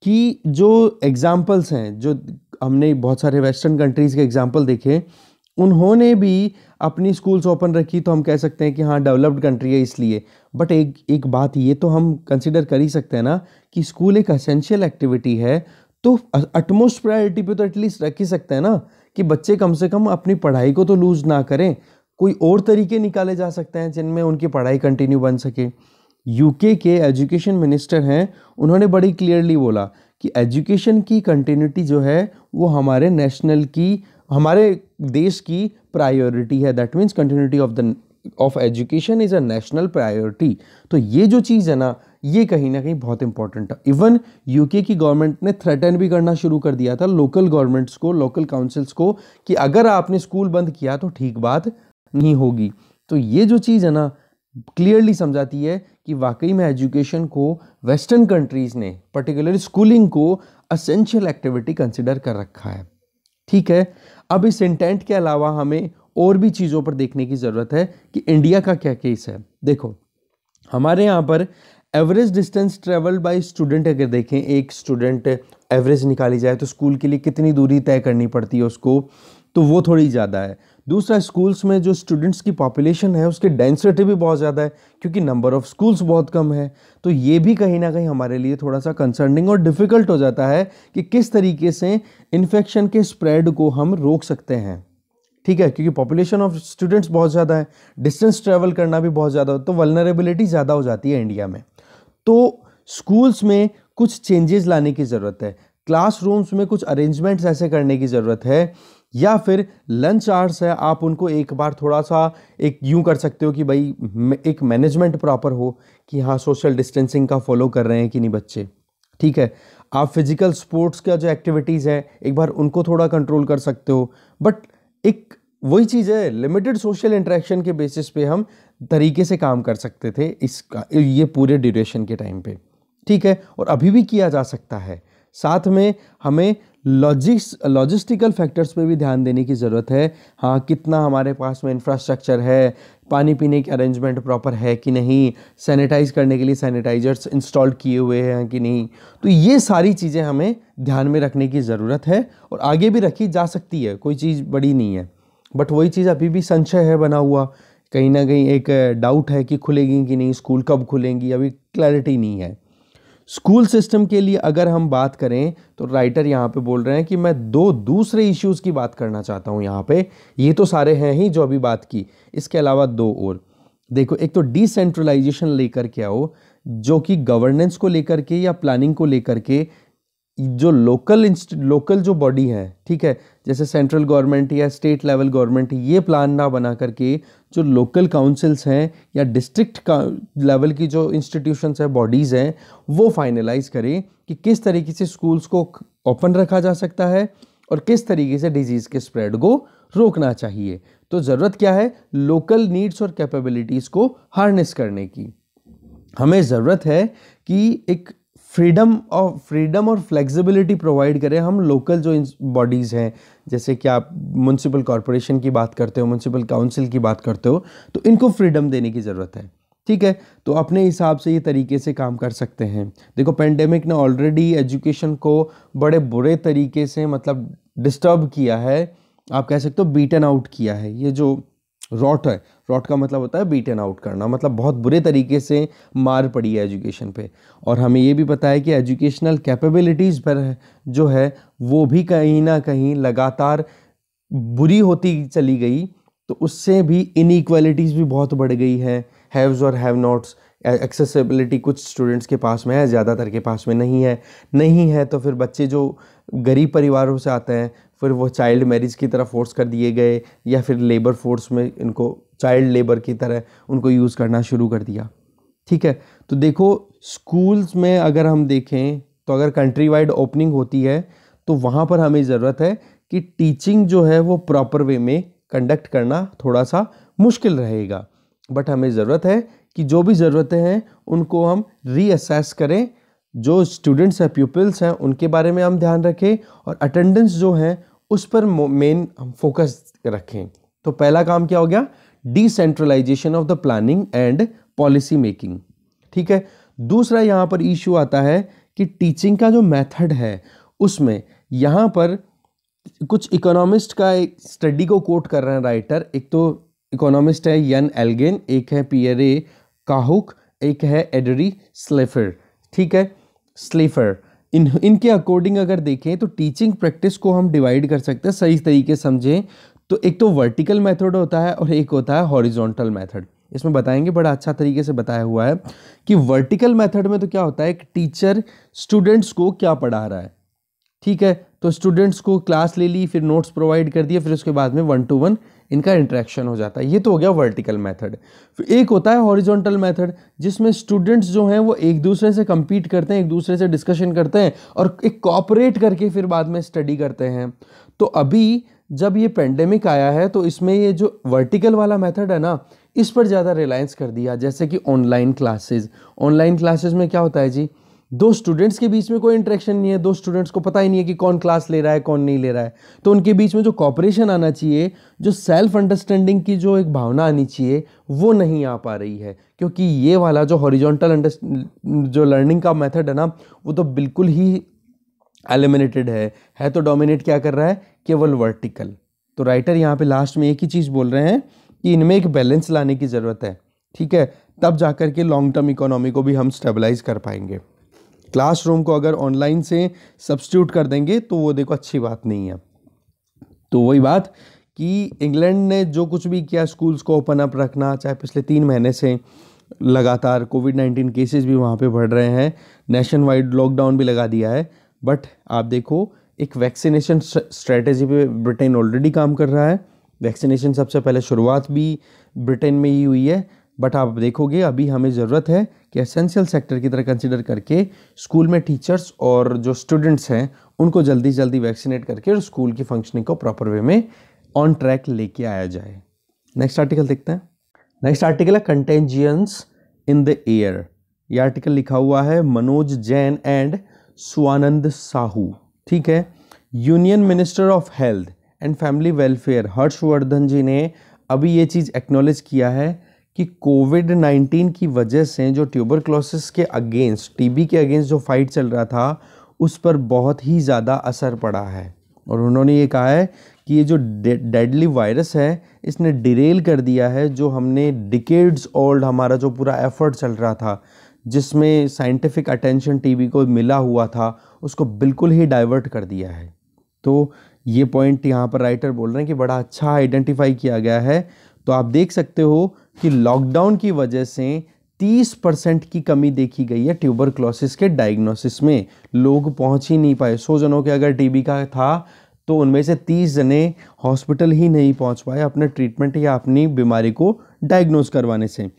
कि जो एग्ज़ाम्पल्स हैं, जो हमने बहुत सारे वेस्टर्न कंट्रीज़ के एग्ज़ाम्पल देखे उन्होंने भी अपनी स्कूल्स ओपन रखी तो हम कह सकते हैं कि हाँ डेवलप्ड कंट्री है इसलिए। बट एक एक बात ये तो हम कंसिडर कर ही सकते हैं ना कि स्कूल एक असेंशियल एक्टिविटी है तो अटमोस्ट प्रायोरिटी पे तो एटलीस्ट रख ही सकते हैं ना कि बच्चे कम से कम अपनी पढ़ाई को तो लूज ना करें। कोई और तरीके निकाले जा सकते हैं जिनमें उनकी पढ़ाई कंटिन्यू बन सके। यूके के एजुकेशन मिनिस्टर हैं, उन्होंने बड़ी क्लियरली बोला कि एजुकेशन की कंटिन्यूटी जो है, वो हमारे नेशनल की हमारे देश की प्रायोरिटी है. That means continuity of the of education is a national priority तो ये जो चीज़ है ना, ये कहीं ना कहीं बहुत इंपॉर्टेंट है. इवन यूके की गवर्नमेंट ने थ्रेटन भी करना शुरू कर दिया था लोकल गवर्नमेंट्स को लोकल काउंसिल्स को, कि अगर आपने स्कूल बंद किया तो ठीक बात नहीं होगी. तो ये जो चीज़ है ना क्लियरली समझाती है कि वाकई में एजुकेशन को वेस्टर्न कंट्रीज़ ने पर्टिकुलरली स्कूलिंग को असेंशियल एक्टिविटी कंसिडर कर रखा है. ठीक है? अब इस इंटेंट के अलावा हमें और भी चीज़ों पर देखने की ज़रूरत है कि इंडिया का क्या केस है। देखो, हमारे यहाँ पर average distance travel by student अगर देखें, एक स्टूडेंट एवरेज निकाली जाए तो स्कूल के लिए कितनी दूरी तय करनी पड़ती है उसको तो वो थोड़ी ज़्यादा है। दूसरा स्कूल्स में जो स्टूडेंट्स की पॉपुलेशन है, उसकी डेंसिटी भी बहुत ज़्यादा है, क्योंकि नंबर ऑफ़ स्कूल्स बहुत कम है। तो ये भी कहीं ना कहीं हमारे लिए थोड़ा सा कंसर्निंग और डिफ़िकल्ट हो जाता है कि किस तरीके से इन्फेक्शन के स्प्रेड को हम रोक सकते हैं। ठीक है? क्योंकि पॉपुलेशन ऑफ़ स्टूडेंट्स बहुत ज़्यादा है डिस्टेंस ट्रेवल करना भी बहुत ज़्यादा तो वलनरेबिलिटी ज़्यादा हो जाती है इंडिया में। तो स्कूल्स में कुछ चेंजेस लाने की ज़रूरत है। क्लासरूम्स में कुछ अरेंजमेंट्स ऐसे करने की ज़रूरत है या फिर लंच आवर्स है, आप उनको एक बार थोड़ा सा एक यूँ कर सकते हो कि भाई एक मैनेजमेंट प्रॉपर हो कि हाँ सोशल डिस्टेंसिंग का फॉलो कर रहे हैं कि नहीं बच्चे। ठीक है? आप फ़िज़िकल स्पोर्ट्स का जो एक्टिविटीज़ है, एक बार उनको थोड़ा कंट्रोल कर सकते हो। बट एक वही चीज़ है लिमिटेड सोशल इंटरेक्शन के बेसिस पे हम तरीके से काम कर सकते थे इसका, ये पूरे ड्यूरेशन के टाइम पे। ठीक है? और अभी भी किया जा सकता है। साथ में हमें लॉजिस लॉजिस्टिकल फैक्टर्स पे भी ध्यान देने की ज़रूरत है। हाँ कितना हमारे पास में इंफ्रास्ट्रक्चर है, पानी पीने के अरेंजमेंट प्रॉपर है कि नहीं सैनिटाइज करने के लिए सैनिटाइजर्स इंस्टॉल किए हुए हैं कि नहीं। तो ये सारी चीज़ें हमें ध्यान में रखने की ज़रूरत है और आगे भी रखी जा सकती है, कोई चीज़ बड़ी नहीं है। बट वही चीज़ अभी भी संशय है बना हुआ। कहीं ना कहीं एक डाउट है कि खुलेगी कि नहीं स्कूल कब खुलेंगी, अभी क्लैरिटी नहीं है। स्कूल सिस्टम के लिए अगर हम बात करें तो राइटर यहाँ पे बोल रहे हैं कि मैं दो दूसरे इश्यूज़ की बात करना चाहता हूँ यहाँ पे। ये तो सारे हैं ही जो अभी बात की। इसके अलावा दो और। देखो, एक तो डिसेंट्रलाइजेशन लेकर के आओ, जो कि गवर्नेंस को लेकर के या प्लानिंग को लेकर के जो लोकल लोकल जो बॉडी है, ठीक है, जैसे सेंट्रल गवर्नमेंट या स्टेट लेवल गवर्नमेंट ये प्लान ना बना करके जो लोकल काउंसिल्स हैं या डिस्ट्रिक्ट का लेवल की जो इंस्टीट्यूशंस है बॉडीज़ हैं, वो फाइनलाइज करें कि किस तरीके से स्कूल्स को ओपन रखा जा सकता है और किस तरीके से डिज़ीज़ के स्प्रेड को रोकना चाहिए। तो ज़रूरत क्या है? लोकल नीड्स और कैपेबिलिटीज़ को हार्नेस करने की। हमें ज़रूरत है कि एक फ्रीडम और फ्रीडम और फ्लेक्सिबिलिटी प्रोवाइड करें हम लोकल जो बॉडीज़ हैं, जैसे कि आप म्यूनसिपल कॉरपोरेशन की बात करते हो म्यूनसिपल काउंसिल की बात करते हो तो इनको फ्रीडम देने की ज़रूरत है। ठीक है? तो अपने हिसाब से ये तरीके से काम कर सकते हैं। देखो पेंडेमिक ने ऑलरेडी एजुकेशन को बड़े बुरे तरीके से मतलब डिस्टर्ब किया है, आप कह सकते हो बीटन आउट किया है। ये जो रॉट है। रॉट का मतलब होता है बीटन आउट करना मतलब बहुत बुरे तरीके से मार पड़ी है एजुकेशन पे। और हमें ये भी पता है कि एजुकेशनल कैपेबिलिटीज़ पर जो है, वो भी कहीं ना कहीं लगातार बुरी होती चली गई तो उससे भी इनक्वालिटीज़ भी बहुत बढ़ गई है। हैव्स और हैव नॉट्स एक्सेसिबिलिटी कुछ स्टूडेंट्स के पास में है, ज़्यादातर के पास में नहीं है। नहीं है तो फिर बच्चे जो गरीब परिवारों से आते हैं फिर वो चाइल्ड मैरिज की तरह फोर्स कर दिए गए, या फिर लेबर फोर्स में इनको चाइल्ड लेबर की तरह उनको यूज़ करना शुरू कर दिया। ठीक है? तो देखो स्कूल्स में अगर हम देखें तो अगर कंट्री वाइड ओपनिंग होती है तो वहाँ पर हमें ज़रूरत है कि टीचिंग जो है वो प्रॉपर वे में कंडक्ट करना थोड़ा सा मुश्किल रहेगा। बट हमें ज़रूरत है कि जो भी ज़रूरतें हैं, उनको हम रीअसेस करें। जो स्टूडेंट्स हैं प्यूपल्स हैं, उनके बारे में हम ध्यान रखें और अटेंडेंस जो है उस पर मेन फोकस रखें। तो पहला काम क्या हो गया? Decentralisation of the planning and policy making ठीक है? दूसरा यहाँ पर इशू आता है कि टीचिंग का जो मेथड है, उसमें यहाँ पर कुछ इकोनॉमिस्ट का एक स्टडी को कोट कर रहे हैं राइटर एक तो इकोनॉमिस्ट है यन एल्गेन एक है पी एर ए काहुक एक है एडरी स्लेफर ठीक है? स्लेफर इन, इनके अकॉर्डिंग अगर देखें तो टीचिंग प्रैक्टिस को हम डिवाइड कर सकते हैं, सही तरीके समझें। तो एक तो वर्टिकल मेथड होता है और एक होता है हॉरिजॉन्टल मेथड इसमें बताएँगे, बड़ा अच्छा तरीके से बताया हुआ है कि वर्टिकल मेथड में तो क्या होता है, एक टीचर स्टूडेंट्स को क्या पढ़ा रहा है। ठीक है? तो स्टूडेंट्स को क्लास ले ली, फिर नोट्स प्रोवाइड कर दिए, फिर उसके बाद में वन टू वन इनका इंट्रैक्शन हो जाता है। ये तो हो गया वर्टिकल मेथड फिर एक होता है हॉरिजॉन्टल मेथड जिसमें स्टूडेंट्स जो हैं वो एक दूसरे से compete करते हैं, एक दूसरे से डिस्कशन करते हैं और एक कॉपरेट करके फिर बाद में स्टडी करते हैं। तो अभी जब ये पेंडेमिक आया है तो इसमें ये जो वर्टिकल वाला मेथड है ना, इस पर ज़्यादा रिलायंस कर दिया, जैसे कि ऑनलाइन क्लासेस ऑनलाइन क्लासेस में क्या होता है जी? दो स्टूडेंट्स के बीच में कोई इंटरेक्शन नहीं है, दो स्टूडेंट्स को पता ही नहीं है कि कौन क्लास ले रहा है, कौन नहीं ले रहा है। तो उनके बीच में जो कॉपरेशन आना चाहिए, जो सेल्फ अंडरस्टैंडिंग की जो एक भावना आनी चाहिए, वो नहीं आ पा रही है। क्योंकि ये वाला जो हॉरिजॉन्टल जो लर्निंग का मेथड है ना, वो तो बिल्कुल ही एलिमिनेटेड है। है तो डोमिनेट क्या कर रहा है? केवल वर्टिकल तो राइटर यहाँ पे लास्ट में एक ही चीज़ बोल रहे हैं कि इनमें एक बैलेंस लाने की ज़रूरत है। ठीक है? तब जाकर के लॉन्ग टर्म इकोनॉमी को भी हम स्टेबलाइज कर पाएँगे। क्लासरूम को अगर ऑनलाइन से सब्सिट्यूट कर देंगे तो वो देखो अच्छी बात नहीं है। तो वही बात कि इंग्लैंड ने जो कुछ भी किया, स्कूल्स को ओपन अप रखना, चाहे पिछले तीन महीने से लगातार कोविड नाइन्टीन केसेस भी वहाँ पे बढ़ रहे हैं नेशन वाइड लॉकडाउन भी लगा दिया है। बट आप देखो, एक वैक्सीनेशन स्ट्रेटेजी पे ब्रिटेन ऑलरेडी काम कर रहा है। वैक्सीनेशन सबसे पहले शुरुआत भी ब्रिटेन में ही हुई है। बट आप देखोगे, अभी हमें ज़रूरत है कि एसेंशियल सेक्टर की तरह कंसिडर करके स्कूल में टीचर्स और जो स्टूडेंट्स हैं, उनको जल्दी जल्दी वैक्सीनेट करके और स्कूल की फंक्शनिंग को प्रॉपर वे में ऑन ट्रैक लेके आया जाए। नेक्स्ट आर्टिकल देखते हैं। नेक्स्ट आर्टिकल है कंटेंजियंस इन द एयर ये आर्टिकल लिखा हुआ है मनोज जैन एंड स्वानंद साहू। ठीक है? Union minister of health and family welfare Harshvardhan ji ने अभी ये चीज़ एक्नॉलेज किया है कि कोविड 19 की वजह से जो ट्यूबर क्लोसिस के अगेंस्ट, टीबी के अगेंस्ट जो फाइट चल रहा था, उस पर बहुत ही ज़्यादा असर पड़ा है। और उन्होंने ये कहा है कि ये जो डेडली वायरस है, इसने डिरेल कर दिया है जो हमने डिकेड्स ओल्ड हमारा जो पूरा एफर्ट चल रहा था, जिसमें साइंटिफिक अटेंशन टीबी को मिला हुआ था, उसको बिल्कुल ही डाइवर्ट कर दिया है। तो ये पॉइंट यहाँ पर राइटर बोल रहे हैं कि बड़ा अच्छा आइडेंटिफाई किया गया है तो आप देख सकते हो कि लॉकडाउन की वजह से 30 परसेंट की कमी देखी गई है ट्यूबर क्लोसिस के डायग्नोसिस में। लोग पहुँच ही नहीं पाए। सौ जनों के अगर टीबी का था तो उनमें से 30 जने हॉस्पिटल ही नहीं पहुँच पाए अपने ट्रीटमेंट या अपनी बीमारी को डायग्नोज करवाने से।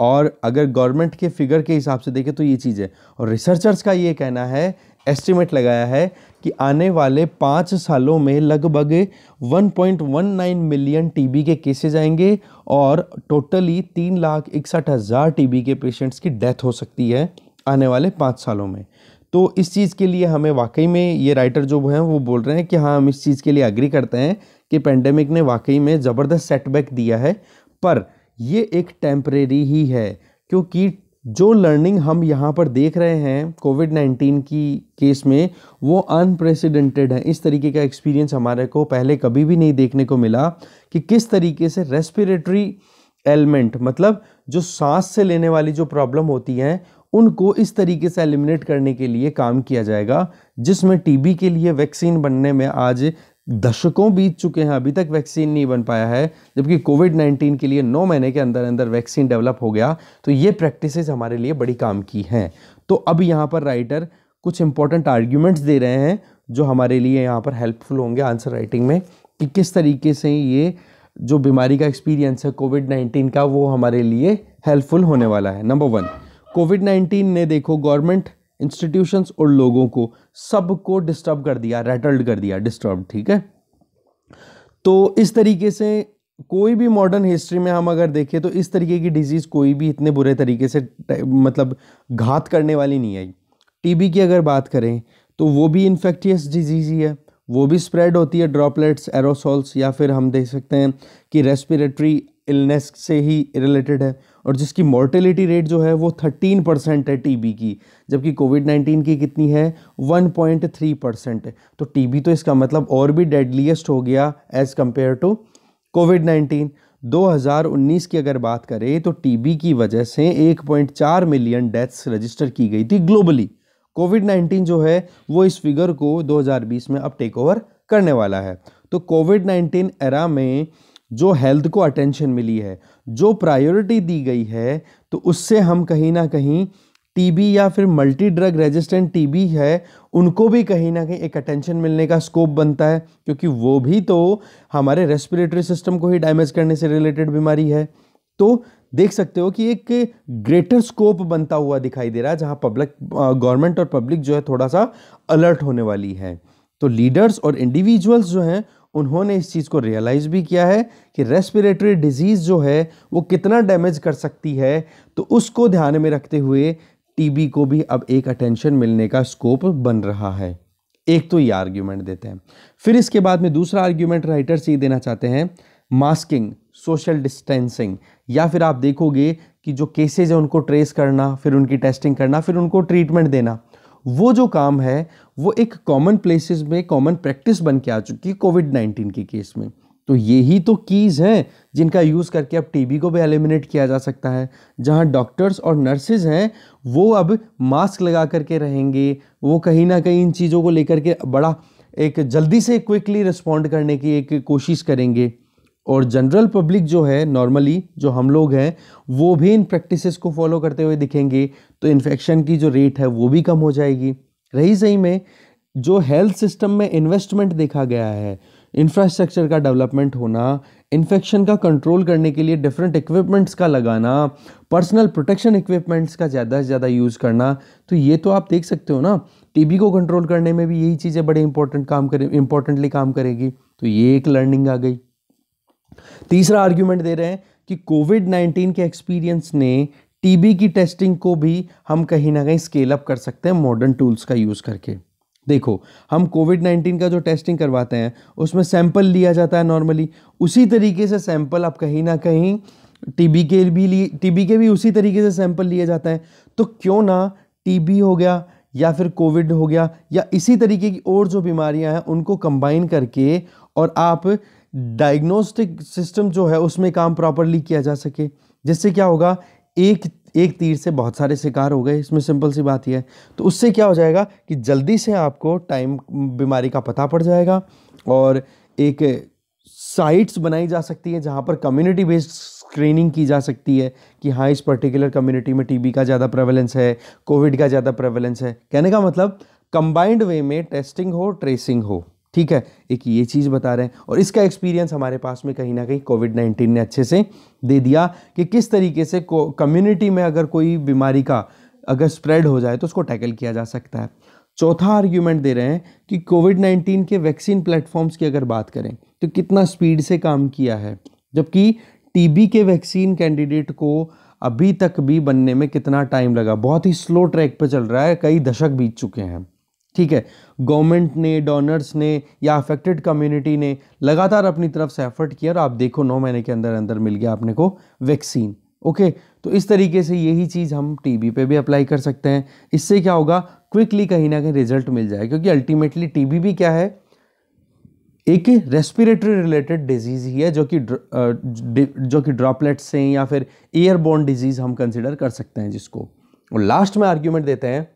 और अगर गवर्नमेंट के फिगर के हिसाब से देखें तो ये चीज़ है। और रिसर्चर्स का ये कहना है, एस्टिमेट लगाया है कि आने वाले पाँच सालों में लगभग 1.19 मिलियन टीबी के केसेज आएँगे और टोटली तीन लाख इकसठ हज़ार टीबी के पेशेंट्स की डेथ हो सकती है आने वाले पाँच सालों में। तो इस चीज़ के लिए हमें वाकई में ये राइटर जो हैं वो बोल रहे हैं कि हाँ हम इस चीज़ के लिए अग्री करते हैं कि पेंडेमिक ने वाकई में ज़बरदस्त सेटबैक दिया है। पर ये एक टेम्परेरी ही है, क्योंकि जो लर्निंग हम यहाँ पर देख रहे हैं कोविड नाइन्टीन की केस में, वो अनप्रेसिडेंटेड है। इस तरीके का एक्सपीरियंस हमारे को पहले कभी भी नहीं देखने को मिला कि किस तरीके से रेस्पिरेटरी एलिमेंट मतलब जो सांस से लेने वाली जो प्रॉब्लम होती हैं, उनको इस तरीके से एलिमिनेट करने के लिए काम किया जाएगा, जिसमें टीबी के लिए वैक्सीन बनने में आज दशकों बीत चुके हैं, अभी तक वैक्सीन नहीं बन पाया है, जबकि कोविड 19 के लिए नौ महीने के अंदर अंदर वैक्सीन डेवलप हो गया तो ये प्रैक्टिसेस हमारे लिए बड़ी काम की हैं। तो अब यहाँ पर राइटर कुछ इंपॉर्टेंट आर्ग्यूमेंट्स दे रहे हैं, जो हमारे लिए यहाँ पर हेल्पफुल होंगे आंसर राइटिंग में, कि किस तरीके से ये जो बीमारी का एक्सपीरियंस है कोविड नाइन्टीन का, वो हमारे लिए हेल्पफुल होने वाला है। नंबर वन, कोविड नाइन्टीन ने देखो गवर्नमेंट इंस्टीट्यूशंस और लोगों को सबको डिस्टर्ब कर दिया रेटल्ड कर दिया डिस्टर्ब ठीक है? तो इस तरीके से कोई भी मॉडर्न हिस्ट्री में हम अगर देखें तो इस तरीके की डिज़ीज़ कोई भी इतने बुरे तरीके से मतलब घात करने वाली नहीं आई। टीबी की अगर बात करें तो वो भी इन्फेक्टियस डिज़ीज़ ही है। वो भी स्प्रेड होती है ड्रॉपलेट्स एरोसोल्स या फिर हम देख सकते हैं कि रेस्पिरेटरी इलनेस से ही रिलेटेड है और जिसकी मोर्टेलिटी रेट जो है वो थर्टीन परसेंट है टीबी की, जबकि कोविड नाइन्टीन की कितनी है? वन पॉइंट थ्री परसेंट तो टीबी तो इसका मतलब और भी डेडलीस्ट हो गया as compared to COVID nineteen 2019 की अगर बात करें तो टीबी की वजह से 1.4 मिलियन डेथ्स रजिस्टर की गई थी ग्लोबली कोविड 19 जो है, वो इस फिगर को 2020 में अब टेक ओवर करने वाला है। तो कोविड 19 एरा में जो हेल्थ को अटेंशन मिली है, जो प्रायोरिटी दी गई है तो उससे हम कहीं ना कहीं टीबी या फिर मल्टी ड्रग रेजिस्टेंट टीबी है, उनको भी कहीं ना कहीं एक अटेंशन मिलने का स्कोप बनता है, क्योंकि वो भी तो हमारे रेस्पिरेटरी सिस्टम को ही डैमेज करने से रिलेटेड बीमारी है। तो देख सकते हो कि एक ग्रेटर स्कोप बनता हुआ दिखाई दे रहा है, जहाँ पब्लिक गवर्नमेंट और पब्लिक जो है थोड़ा सा अलर्ट होने वाली है। तो लीडर्स और इंडिविजुअल्स जो हैं उन्होंने इस चीज़ को रियलाइज़ भी किया है कि रेस्पिरेटरी डिज़ीज़ जो है, वो कितना डैमेज कर सकती है तो उसको ध्यान में रखते हुए टीबी को भी अब एक अटेंशन मिलने का स्कोप बन रहा है। एक तो ये आर्ग्यूमेंट देते हैं। फिर इसके बाद में दूसरा आर्ग्यूमेंट राइटर्स ये देना चाहते हैं मास्किंग सोशल डिस्टेंसिंग या फिर आप देखोगे कि जो केसेज हैं उनको ट्रेस करना, फिर उनकी टेस्टिंग करना, फिर उनको ट्रीटमेंट देना। वो जो काम है, वो एक कॉमन प्लेसेस में कॉमन प्रैक्टिस बन के आ चुकी है कोविड नाइन्टीन के केस में। तो यही तो कीज़ हैं, जिनका यूज़ करके अब टीबी को भी एलिमिनेट किया जा सकता है। जहाँ डॉक्टर्स और नर्सेज हैं, वो अब मास्क लगा करके रहेंगे, वो कहीं ना कहीं इन चीज़ों को लेकर के बड़ा एक जल्दी से क्विकली रिस्पॉन्ड करने की एक कोशिश करेंगे। और जनरल पब्लिक जो है नॉर्मली जो हम लोग हैं, वो भी इन प्रैक्टिसेस को फॉलो करते हुए दिखेंगे तो इन्फेक्शन की जो रेट है, वो भी कम हो जाएगी। रही सही में, जो हेल्थ सिस्टम में इन्वेस्टमेंट देखा गया है इंफ्रास्ट्रक्चर का डेवलपमेंट होना इन्फेक्शन का कंट्रोल करने के लिए डिफरेंट इक्विपमेंट्स का लगाना पर्सनल प्रोटेक्शन इक्विपमेंट्स का ज़्यादा से ज़्यादा यूज़ करना तो ये तो आप देख सकते हो ना टीबी को कंट्रोल करने में भी यही चीज़ें बड़े इंपॉर्टेंट काम करें इंपॉर्टेंटली काम करेगी तो ये एक लर्निंग आ गई। तीसरा आर्ग्यूमेंट दे रहे हैं कि कोविड नाइन्टीन के एक्सपीरियंस ने टीबी की टेस्टिंग को भी हम कहीं ना कहीं स्केल अप कर सकते हैं मॉडर्न टूल्स का यूज़ करके। देखो, हम कोविड नाइन्टीन का जो टेस्टिंग करवाते हैं, उसमें सैंपल लिया जाता है नॉर्मली उसी तरीके से सैंपल आप कहीं ना कहीं टीबी के भी लिए टीबी के भी उसी तरीके से सैंपल लिए जाते हैं। तो क्यों ना टीबी हो गया या फिर कोविड हो गया या इसी तरीके की और जो बीमारियाँ हैं, उनको कंबाइन करके और आप डायग्नोस्टिक सिस्टम जो है, उसमें काम प्रॉपरली किया जा सके। जिससे क्या होगा, एक एक तीर से बहुत सारे शिकार हो गए। इसमें सिंपल सी बात यह है। तो उससे क्या हो जाएगा कि जल्दी से आपको टाइम बीमारी का पता पड़ जाएगा और एक साइट्स बनाई जा सकती है जहाँ पर कम्युनिटी बेस्ड स्क्रीनिंग की जा सकती है कि हाँ इस पर्टिकुलर कम्युनिटी में टीबी का ज़्यादा प्रेवलेंस है कोविड का ज़्यादा प्रेवलेंस है। कहने का मतलब कंबाइंड वे में टेस्टिंग हो ट्रेसिंग हो। ठीक है? एक ये चीज़ बता रहे हैं। और इसका एक्सपीरियंस हमारे पास में कहीं ना कहीं कोविड नाइन्टीन ने अच्छे से दे दिया कि किस तरीके से कम्युनिटी में अगर कोई बीमारी का अगर स्प्रेड हो जाए तो उसको टैकल किया जा सकता है। चौथा आर्ग्यूमेंट दे रहे हैं कि कोविड नाइन्टीन के वैक्सीन प्लेटफॉर्म्स की अगर बात करें तो कितना स्पीड से काम किया है? जबकि टीबी के वैक्सीन कैंडिडेट को अभी तक भी बनने में कितना टाइम लगा? बहुत ही स्लो ट्रैक पर चल रहा है, कई दशक बीत चुके हैं। ठीक है गवर्नमेंट ने डोनर्स ने या अफेक्टेड कम्युनिटी ने लगातार अपनी तरफ़ से एफर्ट किया और आप देखो नौ महीने के अंदर अंदर मिल गया आपने को वैक्सीन ओके तो इस तरीके से यही चीज़ हम टीबी पे भी अप्लाई कर सकते हैं। इससे क्या होगा क्विकली कहीं ना कहीं रिज़ल्ट मिल जाए क्योंकि अल्टीमेटली टीबी भी क्या है, एक रेस्पिरेटरी रिलेटेड डिज़ीज़ ही है, जो कि जो कि ड्रॉपलेट्स से या फिर एयरबोर्न डिज़ीज़ हम कंसिडर कर सकते हैं जिसको। और लास्ट में आर्ग्यूमेंट देते हैं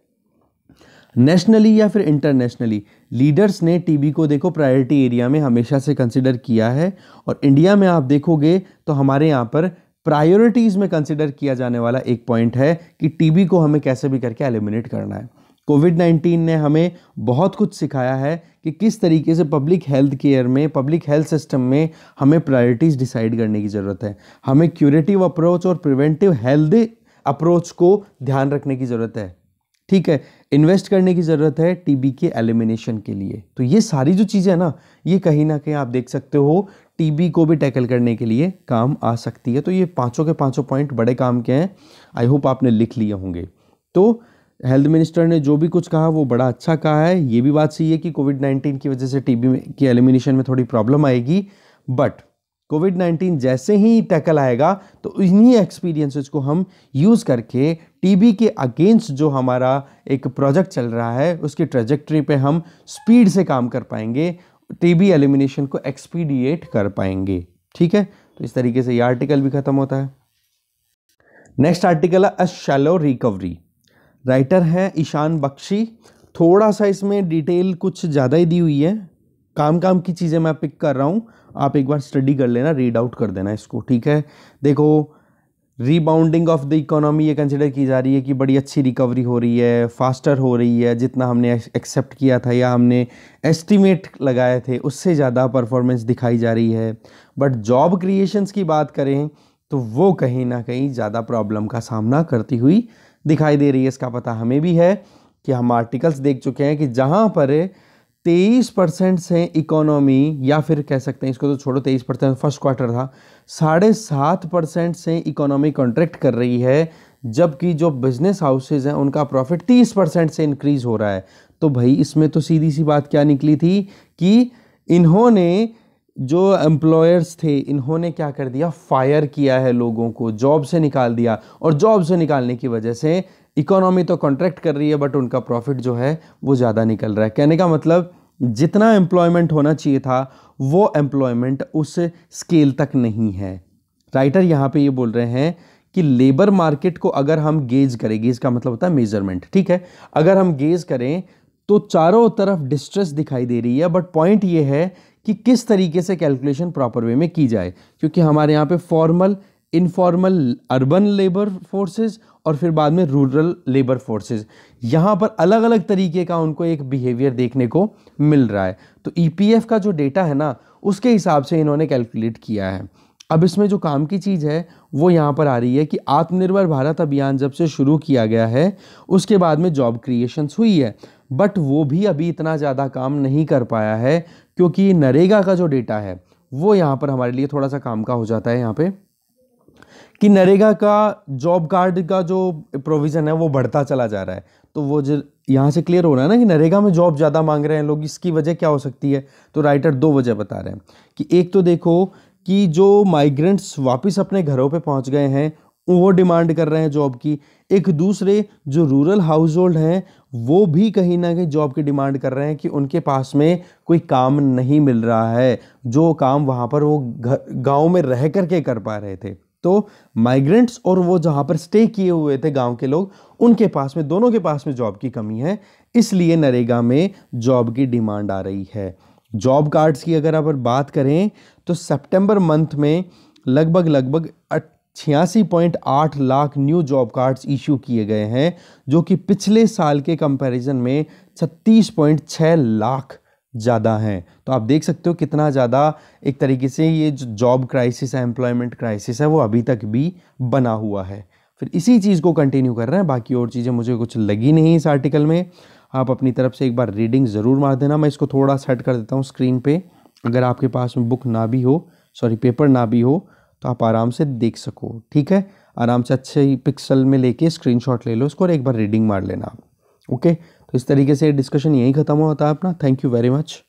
नेशनली या फिर इंटरनेशनली लीडर्स ने टीबी को देखो प्रायोरिटी एरिया में हमेशा से कंसिडर किया है और इंडिया में आप देखोगे तो हमारे यहाँ पर प्रायोरिटीज़ में कंसिडर किया जाने वाला एक पॉइंट है कि टीबी को हमें कैसे भी करके एलिमिनेट करना है। कोविड 19 ने हमें बहुत कुछ सिखाया है कि किस तरीके से पब्लिक हेल्थ केयर में पब्लिक हेल्थ सिस्टम में हमें प्रायोरिटीज़ डिसाइड करने की ज़रूरत है। हमें क्यूरेटिव अप्रोच और प्रिवेंटिव हेल्थ अप्रोच को ध्यान रखने की ज़रूरत है। ठीक है इन्वेस्ट करने की ज़रूरत है टीबी के एलिमिनेशन के लिए। तो ये सारी जो चीज़ें हैं ना, ये कहीं ना कहीं आप देख सकते हो टीबी को भी टैकल करने के लिए काम आ सकती है। तो ये पाँचों के पाँचों पॉइंट बड़े काम के हैं। आई होप आपने लिख लिए होंगे। तो हेल्थ मिनिस्टर ने जो भी कुछ कहा, वो बड़ा अच्छा कहा है। ये भी बात सही है कि कोविड नाइन्टीन की वजह से टीबी की एलिमिनेशन में थोड़ी प्रॉब्लम आएगी। बट कोविड नाइन्टीन जैसे ही टैकल आएगा तो इन्हीं एक्सपीरियंसेस को हम यूज़ करके टीबी के अगेंस्ट जो हमारा एक प्रोजेक्ट चल रहा है, उसकी ट्रेजेक्ट्री पे हम स्पीड से काम कर पाएँगे टीबी एलिमिनेशन को एक्सपीडिएट कर पाएँगे। ठीक है? तो इस तरीके से ये आर्टिकल भी ख़त्म होता है। नेक्स्ट आर्टिकल है अ शैलो रिकवरी राइटर है ईशान बख्शी। थोड़ा सा इसमें डिटेल कुछ ज़्यादा ही दी हुई है। काम काम की चीज़ें मैं पिक कर रहा हूँ। आप एक बार स्टडी कर लेना रीड आउट कर देना इसको, ठीक है? देखो रीबाउंडिंग ऑफ़ द इकोनॉमी ये कंसिडर की जा रही है कि बड़ी अच्छी रिकवरी हो रही है फास्टर हो रही है, जितना हमने एक्सेप्ट किया था या हमने एस्टिमेट लगाए थे, उससे ज़्यादा परफॉर्मेंस दिखाई जा रही है। बट जॉब क्रिएशंस की बात करें तो वो कहीं ना कहीं ज़्यादा प्रॉब्लम का सामना करती हुई दिखाई दे रही है। इसका पता हमें भी है कि हम आर्टिकल्स देख चुके हैं कि जहाँ पर तेईस परसेंट से इकोनॉमी, या फिर कह सकते हैं, इसको तो छोड़ो, तेईस परसेंट फ़र्स्ट क्वार्टर था, साढ़े सात परसेंट से इकोनॉमी कॉन्ट्रैक्ट कर रही है, जबकि जो बिज़नेस हाउसेज हैं, उनका प्रॉफिट तीस परसेंट से इंक्रीज हो रहा है। तो भाई, इसमें तो सीधी सी बात क्या निकली थी कि इन्होंने जो एम्प्लॉयर्स थे, इन्होंने क्या कर दिया? फायर किया है लोगों को जॉब से निकाल दिया, और जॉब से निकालने की वजह से इकोनॉमी तो कॉन्ट्रैक्ट कर रही है बट उनका प्रॉफिट जो है, वो ज़्यादा निकल रहा है। कहने का मतलब जितना एम्प्लॉयमेंट होना चाहिए था, वो एम्प्लॉयमेंट उस स्केल तक नहीं है। राइटर यहाँ पे ये बोल रहे हैं कि लेबर मार्केट को अगर हम गेज करें गेज का मतलब होता है मेज़रमेंट ठीक है? अगर हम गेज करें तो चारों तरफ़ डिस्ट्रेस दिखाई दे रही है बट पॉइंट ये है कि किस तरीके से कैलकुलेशन प्रॉपर वे में की जाए, क्योंकि हमारे यहाँ पे formal informal urban labour forces और फिर बाद में रूरल लेबर फोर्सेस यहाँ पर अलग अलग तरीके का उनको एक बिहेवियर देखने को मिल रहा है। तो ईपीएफ e का जो डेटा है ना, उसके हिसाब से इन्होंने कैलकुलेट किया है। अब इसमें जो काम की चीज़ है, वो यहाँ पर आ रही है कि आत्मनिर्भर भारत अभियान जब से शुरू किया गया है, उसके बाद में जॉब क्रिएशंस हुई है। बट वो भी अभी इतना ज़्यादा काम नहीं कर पाया है, क्योंकि नरेगा का जो डेटा है, वो यहाँ पर हमारे लिए थोड़ा सा काम का हो जाता है यहाँ पे। कि नरेगा का जॉब कार्ड का जो प्रोविज़न है वो बढ़ता चला जा रहा है। तो वो जो यहाँ से क्लियर हो रहा है ना कि नरेगा में जॉब ज़्यादा मांग रहे हैं लोग, इसकी वजह क्या हो सकती है? तो राइटर दो वजह बता रहे हैं कि एक तो देखो कि जो माइग्रेंट्स वापस अपने घरों पे पहुँच गए हैं, वो डिमांड कर रहे हैं जॉब की। एक दूसरे जो रूरल हाउस होल्ड हैं, वो भी कहीं ना कहीं जॉब की डिमांड कर रहे हैं कि उनके पास में कोई काम नहीं मिल रहा है। जो काम वहाँ पर वो गाँव में रह कर के कर पा रहे थे। तो माइग्रेंट्स और वो जहाँ पर स्टे किए हुए थे गाँव के लोग, उनके पास में, दोनों के पास में जॉब की कमी है। इसलिए नरेगा में जॉब की डिमांड आ रही है। जॉब कार्ड्स की अगर आप बात करें तो सितंबर मंथ में लगभग लगभग छियासी पॉइंट आठ lakh new job cards issue किए गए हैं, जो कि पिछले साल के कंपैरिजन में छत्तीस पॉइंट छः लाख ज़्यादा हैं। तो आप देख सकते हो कितना ज़्यादा एक तरीके से ये जो जॉब क्राइसिस है, एम्प्लॉयमेंट क्राइसिस है, वो अभी तक भी बना हुआ है। फिर इसी चीज़ को कंटिन्यू कर रहे हैं। बाकी और चीज़ें मुझे कुछ लगी नहीं इस आर्टिकल में। आप अपनी तरफ़ से एक बार रीडिंग ज़रूर मार देना। मैं इसको थोड़ा सेट कर देता हूँ स्क्रीन पे। अगर आपके पास में बुक ना भी हो, सॉरी, पेपर ना भी हो तो आप आराम से देख सको। ठीक है? आराम से अच्छे पिक्सल में लेके स्क्रीनशॉट ले लो इसको और एक बार रीडिंग मार लेना ओके? तो इस तरीके से डिस्कशन यहीं ख़त्म होता है अपना। Thank you very much